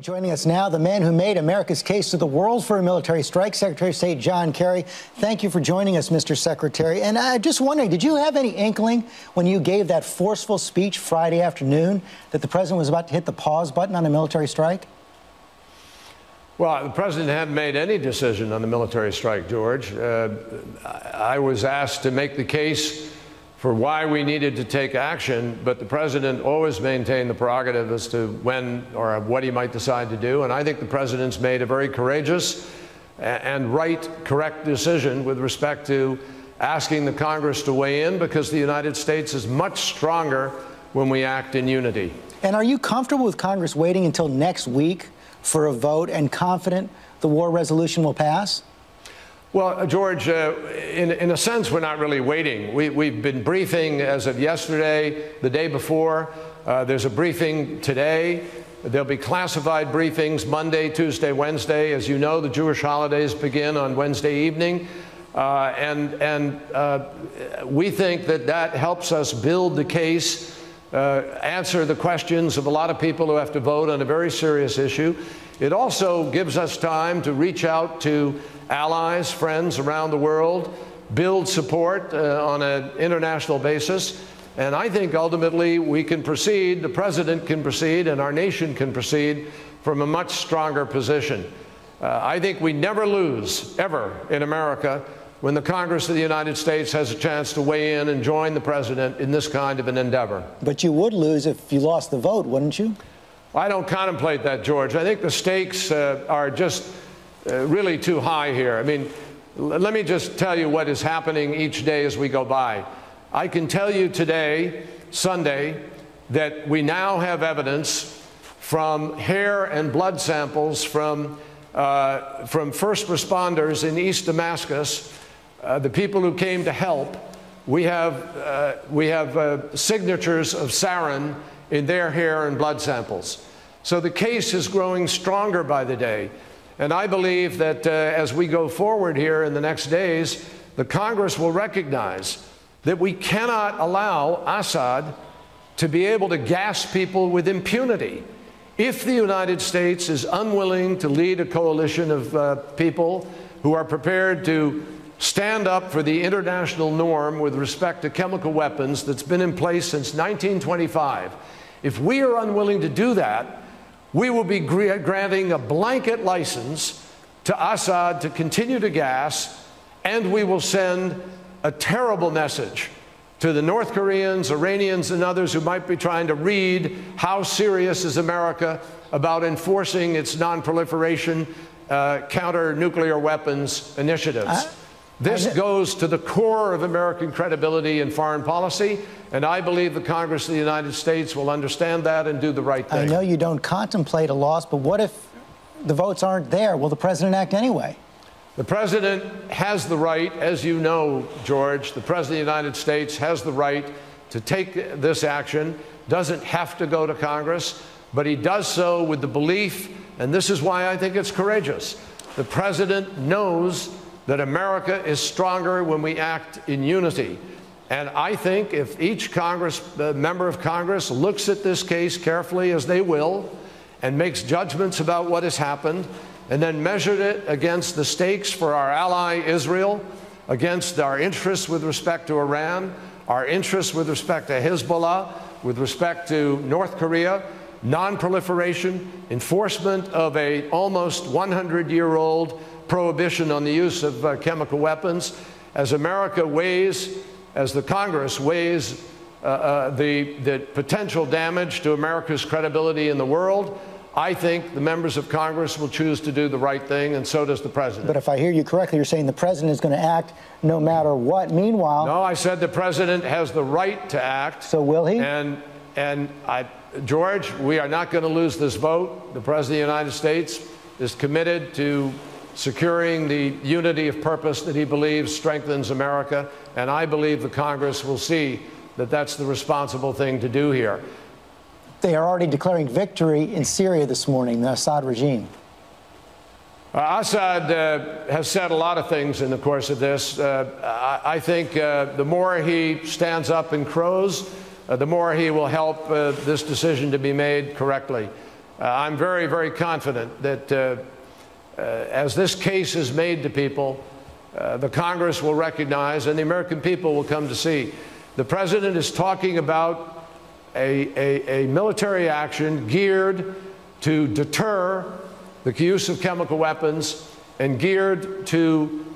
Joining us now, the man who made America's case to the world for a military strike, Secretary of State John Kerry. Thank you for joining us, Mr. Secretary. And I'm just wondering, did you have any inkling when you gave that forceful speech Friday afternoon that the president was about to hit the pause button on a military strike? Well, the president hadn't made any decision on the military strike, George. Uh, I was asked to make the case for why we needed to take action, but the president always maintained the prerogative as to when or what he might decide to do. And I think the president's made a very courageous and right, correct decision with respect to asking the Congress to weigh in because the United States is much stronger when we act in unity. And are you comfortable with Congress waiting until next week for a vote and confident the war resolution will pass? Well, uh, George, uh, in, in a sense, we're not really waiting. We, we've been briefing as of yesterday, the day before. Uh, there's a briefing today. There'll be classified briefings Monday, Tuesday, Wednesday. As you know, the Jewish holidays begin on Wednesday evening. Uh, and and uh, we think that that helps us build the case, uh, answer the questions of a lot of people who have to vote on a very serious issue. It also gives us time to reach out to allies, friends around the world, build support uh, on an international basis. And I think ultimately we can proceed, the president can proceed, and our nation can proceed from a much stronger position. Uh, I think we never lose, ever, in America when the Congress of the United States has a chance to weigh in and join the president in this kind of an endeavor. But you would lose if you lost the vote, wouldn't you? I don't contemplate that, George. I think the stakes uh, are just uh, really too high here. I mean, let me just tell you what is happening each day as we go by. I can tell you today, Sunday, that we now have evidence from hair and blood samples from, uh, from first responders in East Damascus, uh, the people who came to help. We have, uh, we have uh, signatures of sarin in their hair and blood samples. So the case is growing stronger by the day. And I believe that uh, as we go forward here in the next days, the Congress will recognize that we cannot allow Assad to be able to gas people with impunity. If the United States is unwilling to lead a coalition of uh, people who are prepared to stand up for the international norm with respect to chemical weapons that's been in place since 1925, if we are unwilling to do that, we will be granting a blanket license to Assad to continue to gas, and we will send a terrible message to the North Koreans, Iranians, and others who might be trying to read how serious is America about enforcing its nonproliferation uh, counter nuclear weapons initiatives. Uh this goes to the core of American credibility in foreign policy, and I believe the Congress of the United States will understand that and do the right thing. I know you don't contemplate a loss, but what if the votes aren't there? Will the president act anyway? The president has the right, as you know, George, the president of the United States has the right to take this action, doesn't have to go to Congress, but he does so with the belief, and this is why I think it's courageous. The president knows that America is stronger when we act in unity. And I think if each Congress, uh, member of Congress looks at this case carefully, as they will, and makes judgments about what has happened, and then measured it against the stakes for our ally Israel, against our interests with respect to Iran, our interests with respect to Hezbollah, with respect to North Korea, non-proliferation, enforcement of a almost 100-year-old prohibition on the use of uh, chemical weapons, as America weighs, as the Congress weighs uh, uh, the, the potential damage to America's credibility in the world, I think the members of Congress will choose to do the right thing, and so does the president. But if I hear you correctly, you're saying the president is going to act no matter what. Meanwhile, no, I said the president has the right to act. So will he? And and I, George, we are not going to lose this vote. The president of the United States is committed to securing the unity of purpose that he believes strengthens America. And I believe the Congress will see that that's the responsible thing to do here. They are already declaring victory in Syria this morning, the Assad regime. Uh, Assad uh, has said a lot of things in the course of this. Uh, I, I, think uh, the more he stands up and crows, uh, the more he will help uh, this decision to be made correctly. I'm very, very confident that uh, as this case is made to people, uh, the Congress will recognize and the American people will come to see. The president is talking about a, a, a military action geared to deter the use of chemical weapons and geared to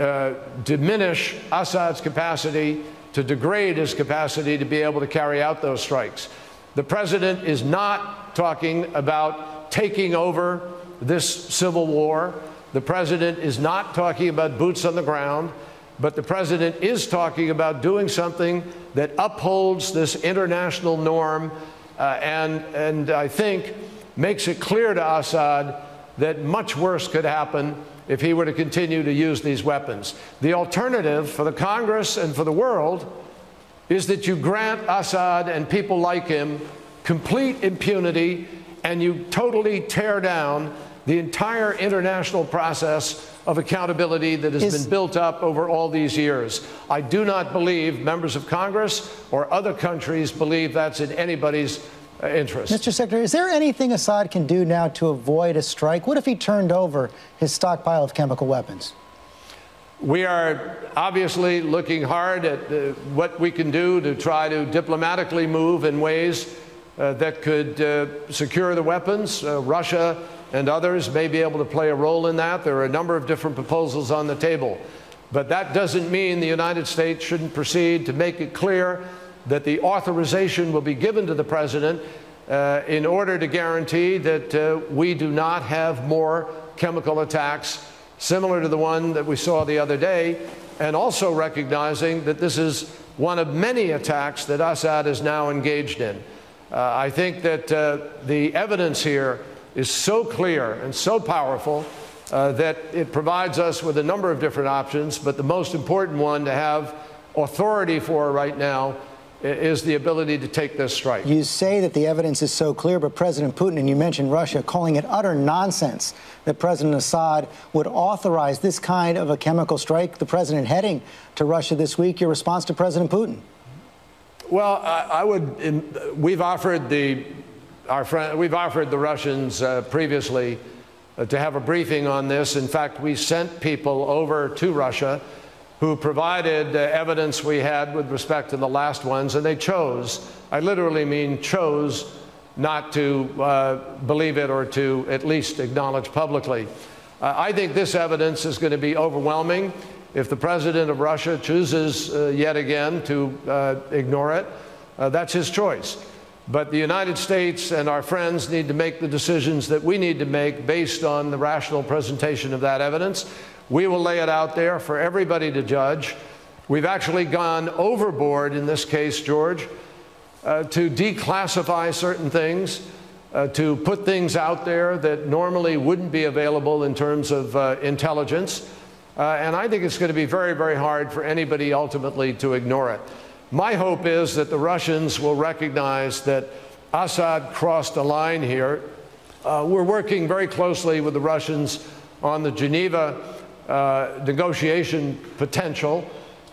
uh, diminish Assad's capacity, to degrade his capacity to be able to carry out those strikes. The president is not talking about taking over this civil war. The president is not talking about boots on the ground, but the president is talking about doing something that upholds this international norm uh, and, and I think makes it clear to Assad that much worse could happen if he were to continue to use these weapons. The alternative for the Congress and for the world is that you grant Assad and people like him complete impunity and you totally tear down the entire international process of accountability that has is, been built up over all these years. I do not believe members of Congress or other countries believe that's in anybody's uh, interest. Mr. Secretary, is there anything Assad can do now to avoid a strike? What if he turned over his stockpile of chemical weapons? We are obviously looking hard at uh, what we can do to try to diplomatically move in ways uh, that could uh, secure the weapons. Uh, Russia and others may be able to play a role in that. There are a number of different proposals on the table. But that doesn't mean the United States shouldn't proceed to make it clear that the authorization will be given to the president uh, in order to guarantee that uh, we do not have more chemical attacks similar to the one that we saw the other day, and also recognizing that this is one of many attacks that Assad is now engaged in. Uh, I think that uh, the evidence here is so clear and so powerful uh, that it provides us with a number of different options, but the most important one to have authority for right now is the ability to take this strike. You say that the evidence is so clear, but President Putin, and you mentioned Russia, calling it utter nonsense that President Assad would authorize this kind of a chemical strike. The president heading to Russia this week. Your response to President Putin? Well, I, I would. In, we've offered the our friend, we've offered the Russians uh, previously uh, to have a briefing on this. In fact, we sent people over to Russia who provided uh, evidence we had with respect to the last ones, and they chose, I literally mean chose, not to uh, believe it or to at least acknowledge publicly. Uh, I think this evidence is going to be overwhelming. If the president of Russia chooses uh, yet again to ignore it, that's his choice. But the United States and our friends need to make the decisions that we need to make based on the rational presentation of that evidence. We will lay it out there for everybody to judge. We've actually gone overboard in this case, George, uh, to declassify certain things, uh, to put things out there that normally wouldn't be available in terms of uh, intelligence. Uh, and I think it's going to be very, very hard for anybody ultimately to ignore it. My hope is that the Russians will recognize that Assad crossed a line here. Uh, we're working very closely with the Russians on the Geneva uh, negotiation potential,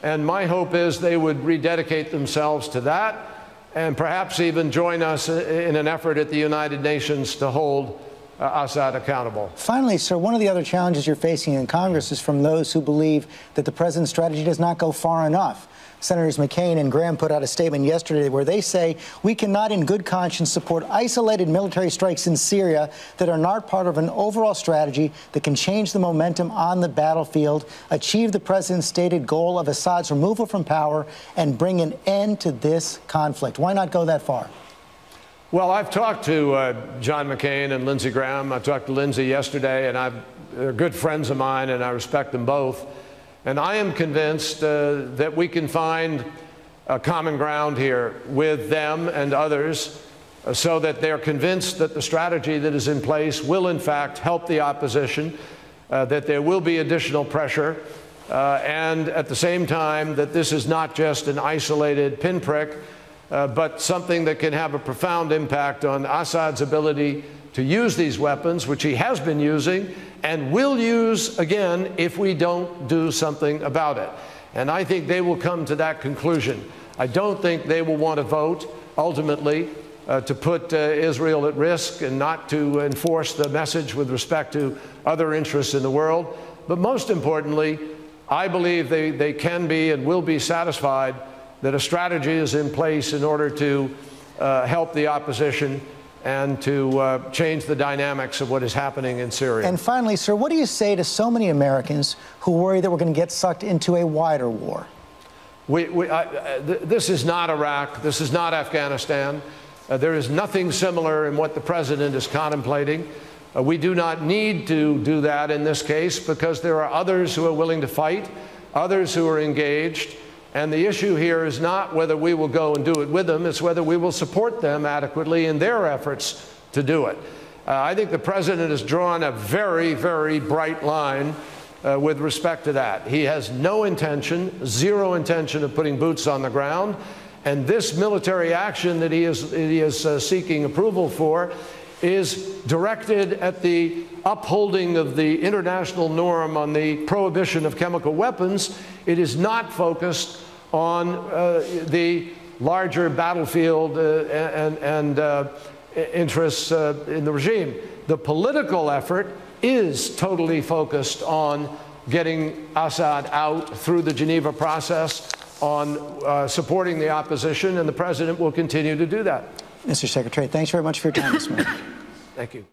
and my hope is they would rededicate themselves to that and perhaps even join us in an effort at the United Nations to hold uh, Assad accountable. Finally, sir, one of the other challenges you're facing in Congress is from those who believe that the president's strategy does not go far enough. Senators McCain and Graham put out a statement yesterday where they say we cannot, in good conscience, support isolated military strikes in Syria that are not part of an overall strategy that can change the momentum on the battlefield, achieve the president's stated goal of Assad's removal from power, and bring an end to this conflict. Why not go that far? Well, I've talked to uh, John McCain and Lindsey Graham. I talked to Lindsey yesterday, and I've, they're good friends of mine, and I respect them both. And I am convinced uh, that we can find a common ground here with them and others uh, so that they're convinced that the strategy that is in place will, in fact, help the opposition, uh, that there will be additional pressure, uh, and at the same time, that this is not just an isolated pinprick, uh, but something that can have a profound impact on Assad's ability to use these weapons, which he has been using and will use again if we don't do something about it. And I think they will come to that conclusion. I don't think they will want to vote ultimately uh, to put uh, Israel at risk and not to enforce the message with respect to other interests in the world. But most importantly, I believe they, they can be and will be satisfied that a strategy is in place in order to uh, help the opposition and to uh, change the dynamics of what is happening in Syria. And finally, sir, what do you say to so many Americans who worry that we're going to get sucked into a wider war? We, we, uh, th this is not Iraq. This is not Afghanistan. Uh, there is nothing similar in what the president is contemplating. Uh, we do not need to do that in this case because there are others who are willing to fight, others who are engaged. And the issue here is not whether we will go and do it with them, it's whether we will support them adequately in their efforts to do it. Uh, I think the president has drawn a very, very bright line uh, with respect to that. He has no intention, zero intention of putting boots on the ground. And this military action that he is, he is uh, seeking approval for is directed at the upholding of the international norm on the prohibition of chemical weapons. It is not focused on uh, the larger battlefield uh, and, and uh, interests uh, in the regime. The political effort is totally focused on getting Assad out through the Geneva process, on uh, supporting the opposition, and the president will continue to do that. Mr. Secretary, thanks very much for your time this morning. Thank you.